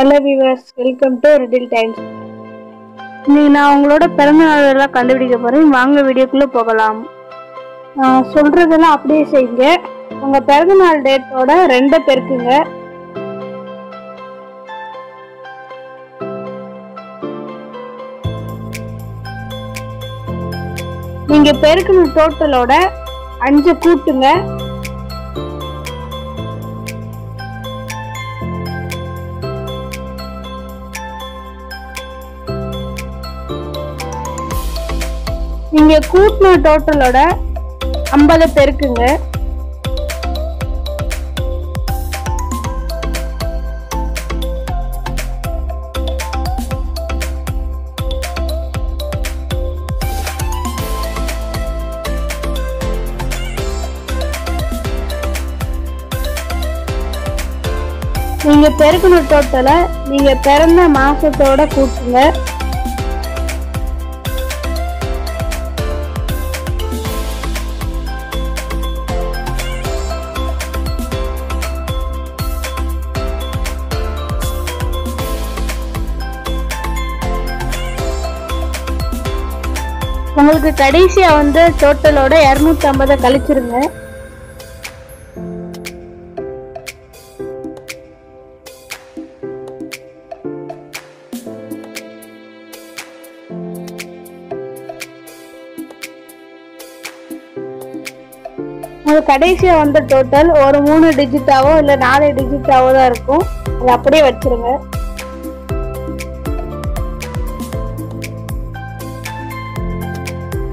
Hello viewers welcome to riddle times இன்னைக்கு நான் உங்களோட பிறந்த நாள் எல்லாம் கண்டுபிடிக்க போறேன். வாங்க வீடியோக்குள்ள போகலாம். சொல்கிறதெல்லாம் சொல்றதெல்லாம் அப்படியே செய்யுங்க. உங்க பிறந்த நாள் டேட்டோட ரெண்டை பெருக்குங்க. நீங்க பெருக்கின டோட்டலோட அஞ்சு கூட்டுங்க. நீங்க கூட்டின டோட்டலோட ஐம்பதை பெருக்குங்க. நீங்க பெருக்கின டோட்டலை நீங்க பிறந்த மாசத்தோட கூட்டுங்க உங்களுக்கு கடைசியா வந்து டோட்டலோட இரநூத்தி ஐம்பதை கழிச்சிருங்க. உங்களுக்கு கடைசியா வந்த டோட்டல் ஒரு மூணு டிஜிட்டாவோ இல்ல நாலு டிஜிட்டாவோ தான் இருக்கும். அதை அப்படியே வச்சிருங்க.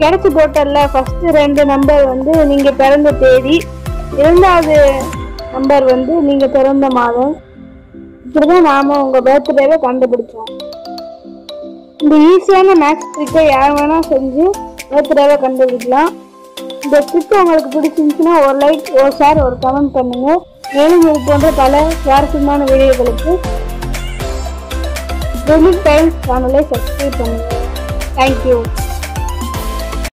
கிடைச்சி டோட்டல்ல ஃபர்ஸ்ட் ரெண்டு நம்பர் வந்து நீங்க பிறந்த தேதி இரண்டாவது நம்பர் வந்து நீங்க பிறந்த மாதம். இப்படிதான் நாம உங்க பர்த்டேவை கண்டுபிடிச்சோம். இந்த ஈஸியான மேக்ஸ் ட்ரிக்கை யார் வேணா செஞ்சு பர்த்டேவை கண்டுபிடிக்கலாம். இந்த ட்ரிக் உங்களுக்கு பிடிச்சிருந்துச்சுன்னா ஒரு லைக் ஒரு ஷேர் ஒரு கமெண்ட் பண்ணுங்க. மேலும் இது போன்ற பல சுவாரஸ்யமான வீடியோகளுக்கு டைம்ஸ் சேனலை சப்ஸ்கிரைப் பண்ணுங்க. Thank you